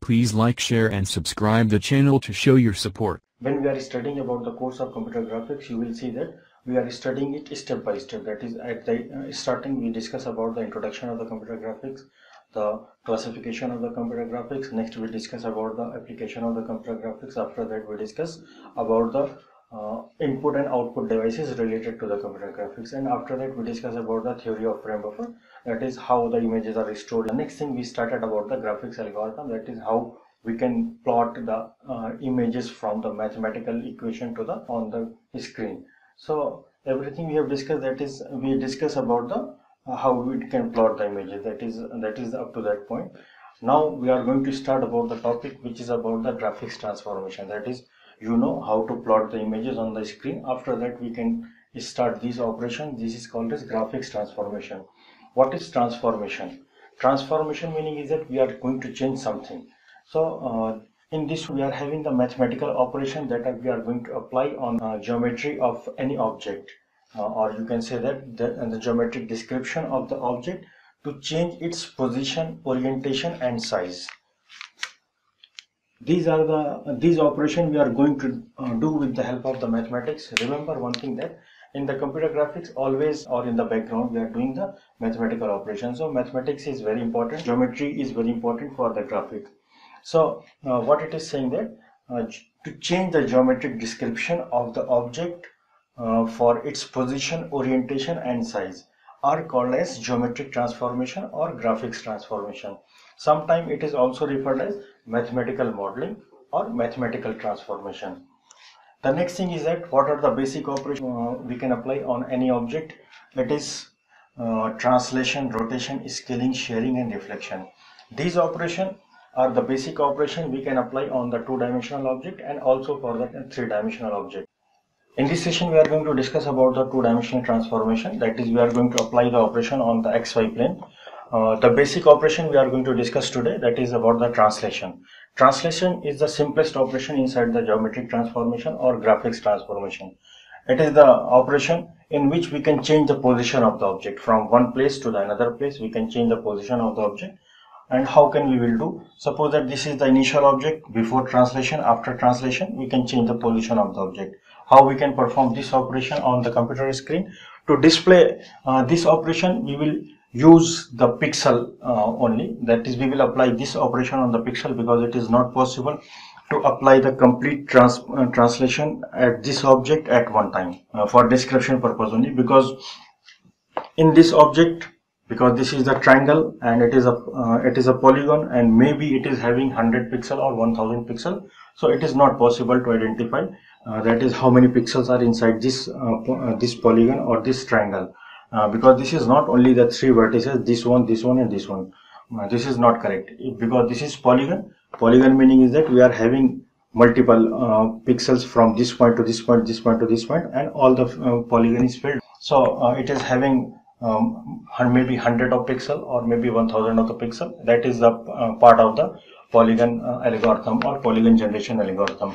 Please like, share and subscribe the channel to show your support. when we are studying about the course of computer graphics you will see that we are studying it step by step. That is at the uh, starting we discuss about the introduction of the computer graphics the classification of the computer graphics. Next we discuss about the application of the computer graphics. After that we discuss about the uh, input and output devices related to the computer graphics. And after that we discuss about the theory of frame buffer. That is how the images are stored. The next thing we started about the graphics algorithm. That is how we can plot the uh, images from the mathematical equation to the on the screen. So everything we have discussed that is we discuss about the uh, how we can plot the images. That is that is up to that point. Now we are going to start about the topic which is about the graphics transformation. That is you know how to plot the images on the screen. After that we can start this operation. This is called as graphics transformation. What is transformation? Transformation meaning is that we are going to change something. So uh, in this we are having the mathematical operation that we are going to apply on uh, geometry of any object. Uh, or you can say that the, the geometric description of the object to change its position orientation and size these are the these operation we are going to uh, do with the help of the mathematics. Remember one thing that in the computer graphics always or in the background we are doing the mathematical operation. So mathematics is very important. Geometry is very important for the graphic. So uh, what it is saying that uh, to change the geometric description of the object uh, for its position orientation and size are called as geometric transformation or graphics transformation. Sometimes it is also referred as mathematical modeling or mathematical transformation. The next thing is that what are the basic operations uh, we can apply on any object? That is uh, translation rotation scaling sharing and reflection. These operations are the basic operation we can apply on the two-dimensional object and also for the three-dimensional object in this session we are going to discuss about the two-dimensional transformation. That is we are going to apply the operation on the xy plane. Uh, the basic operation we are going to discuss today that is about the translation. Translation is the simplest operation inside the geometric transformation or graphics transformation. It is the operation in which we can change the position of the object. From one place to the another place we can change the position of the object. And how can we will do? Suppose that this is the initial object. Before translation after translation we can change the position of the object how we can perform this operation on the computer screen. To display uh, this operation we will use the pixel uh, only. That is we will apply this operation on the pixel because it is not possible to apply the complete trans uh, translation at this object at one time uh, for description purpose only. Because in this object because this is the triangle and it is a uh, it is a polygon and maybe it is having 100 pixel or 1000 pixel so it is not possible to identify uh, that is how many pixels are inside this uh, this polygon or this triangle. Uh, because this is not only the three vertices this one this one and this one. Uh, this is not correct. Because this is polygon. Polygon meaning is that we are having multiple uh, pixels from this point to this point this point to this point and all the uh, polygon is filled. So uh, it is having um, maybe 100 of pixel or maybe 1000 of the pixel. That is the part of the polygon algorithm or polygon generation algorithm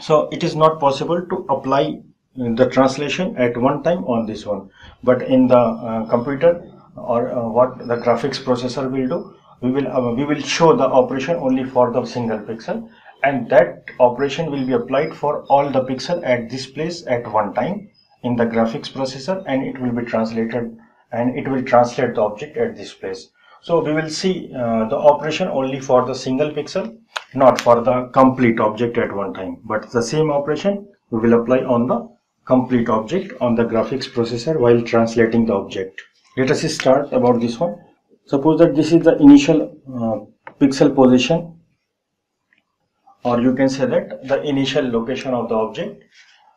so it is not possible to apply the translation at one time on this one. But in the uh, computer or uh, what the graphics processor will do we will uh, we will show the operation only for the single pixel. And that operation will be applied for all the pixel at this place at one time in the graphics processor and it will be translated and it will translate the object at this place so we will see uh, the operation only for the single pixel not for the complete object at one time. But the same operation we will apply on the complete object on the graphics processor while translating the object. Let us start about this one. Suppose that this is the initial uh, pixel position or you can say that the initial location of the object.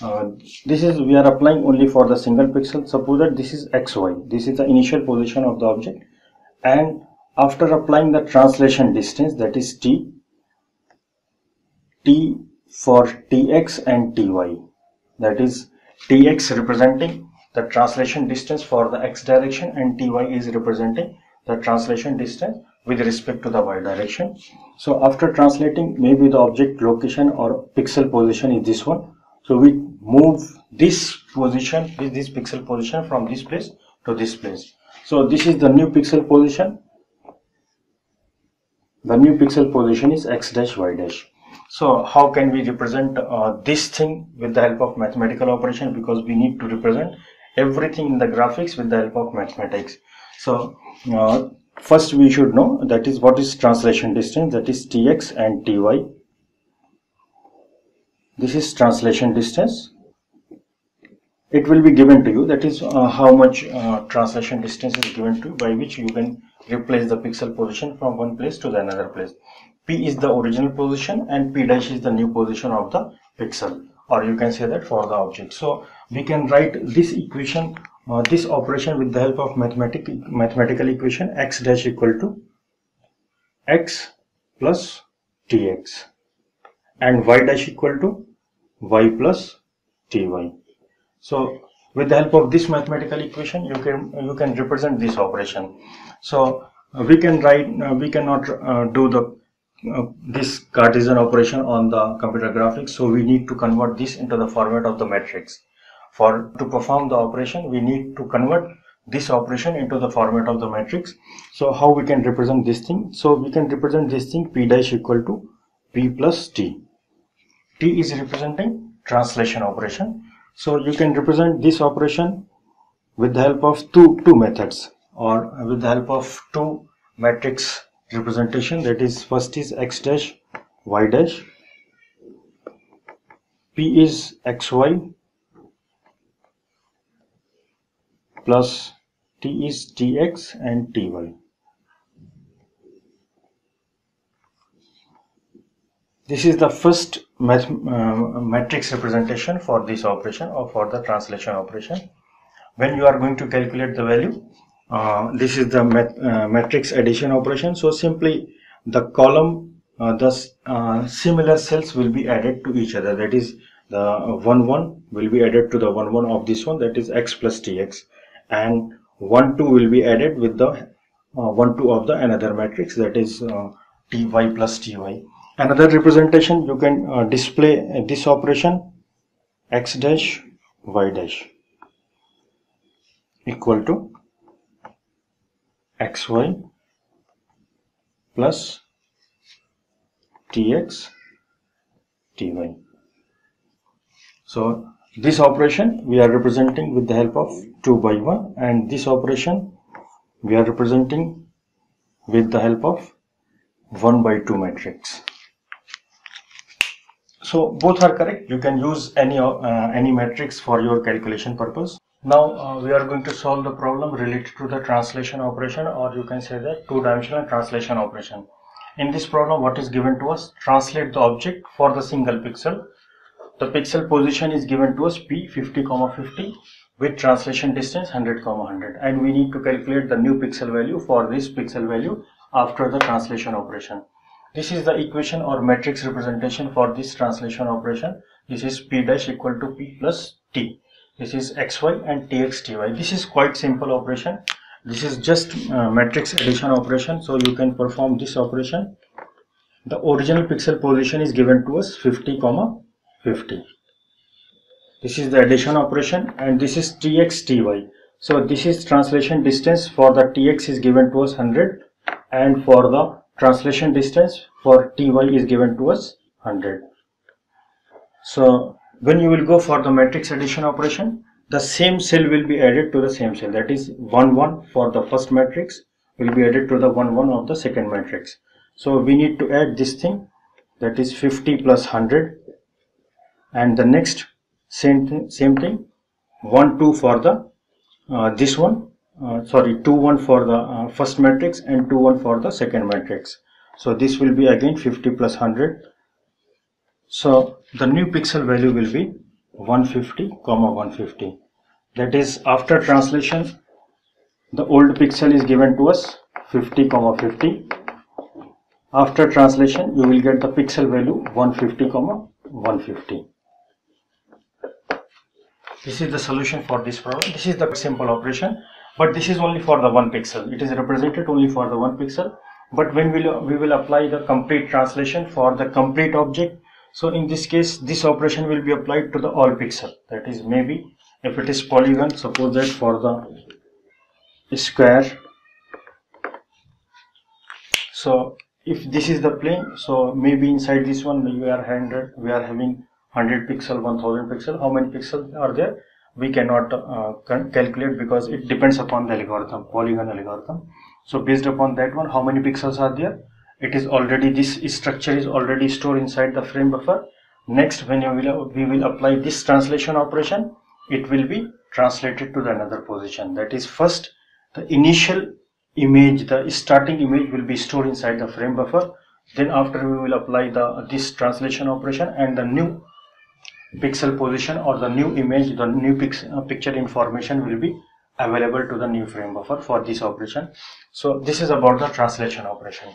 Uh, this is we are applying only for the single pixel. Suppose that this is xy this is the initial position of the object and after applying the translation distance that is t t for tx and ty that is tx representing the translation distance for the x direction and ty is representing the translation distance with respect to the y direction. So after translating maybe the object location or pixel position is this one. So we move this position this, this pixel position from this place to this place so this is the new pixel position. The new pixel position is x dash y dash. So how can we represent uh, this thing with the help of mathematical operation? Because we need to represent everything in the graphics with the help of mathematics. So uh, first we should know that is what is translation distance that is tx and ty this is translation distance it will be given to you. That is uh, how much uh, translation distance is given to you by which you can replace the pixel position from one place to the another place. P is the original position and p dash is the new position of the pixel. Or you can say that for the object. So we can write this equation uh, this operation with the help of mathematic mathematical equation x dash equal to x plus tx and y dash equal to y plus ty so with the help of this mathematical equation, you can you can represent this operation. So uh, we can write uh, we cannot uh, do the uh, this Cartesian operation on the computer graphics. So we need to convert this into the format of the matrix. For to perform the operation, we need to convert this operation into the format of the matrix. So how we can represent this thing? So we can represent this thing p dash equal to p plus t. t is representing translation operation so you can represent this operation with the help of two, two methods or with the help of two matrix representation. That is first is x dash y dash. P is xy plus t is tx and ty This is the first uh, matrix representation for this operation or for the translation operation. When you are going to calculate the value, uh, this is the mat, uh, matrix addition operation. So simply the column, uh, the uh, similar cells will be added to each other. That is the 1 1 will be added to the 1 1 of this one that is x plus tx and 1 2 will be added with the uh, 1 2 of the another matrix that is ty plus ty another representation you can uh, display this operation x dash y dash equal to xy plus tx ty so this operation we are representing with the help of 2 by 1 and this operation we are representing with the help of 1 by 2 matrix so both are correct. You can use any uh, any matrix for your calculation purpose. Now uh, we are going to solve the problem related to the translation operation or you can say the two-dimensional translation operation. In this problem what is given to us? Translate the object for the single pixel. The pixel position is given to us p 50 comma 50 with translation distance 100 comma 100 and we need to calculate the new pixel value for this pixel value after the translation operation. This is the equation or matrix representation for this translation operation. This is p dash equal to p plus t. This is xy and tx ty. This is quite simple operation. This is just uh, matrix addition operation. So you can perform this operation. The original pixel position is given to us 50 comma 50. This is the addition operation and this is tx ty. So this is translation distance for the tx is given to us 100 and for the translation distance for T1 is given to us 100 so when you will go for the matrix addition operation the same cell will be added to the same cell. That is 1 1 for the first matrix will be added to the 1 1 of the second matrix. So we need to add this thing that is 50 plus 100 and the next same thing same thing 1 2 for the uh, this one uh, sorry 2 1 for the uh, first matrix and 2 1 for the second matrix. So this will be again 50 plus 100 so the new pixel value will be 150 comma 150 that is after translation the old pixel is given to us 50 comma 50 after translation you will get the pixel value 150 comma 150 this is the solution for this problem. This is the simple operation but this is only for the one pixel. It is represented only for the one pixel. But when we'll, we will apply the complete translation for the complete object. So in this case this operation will be applied to the all pixel. That is maybe if it is polygon suppose that for the square. So if this is the plane so maybe inside this one we are 100 we are having 100 pixel 1000 pixel. How many pixels are there we cannot uh, calculate because it depends upon the algorithm polygon algorithm. So based upon that one how many pixels are there? It is already this structure is already stored inside the frame buffer. Next when you will we will apply this translation operation it will be translated to the another position. That is first the initial image the starting image will be stored inside the frame buffer. Then after we will apply the this translation operation and the new pixel position or the new image the new pix, uh, picture information will be available to the new frame buffer for this operation. So this is about the translation operation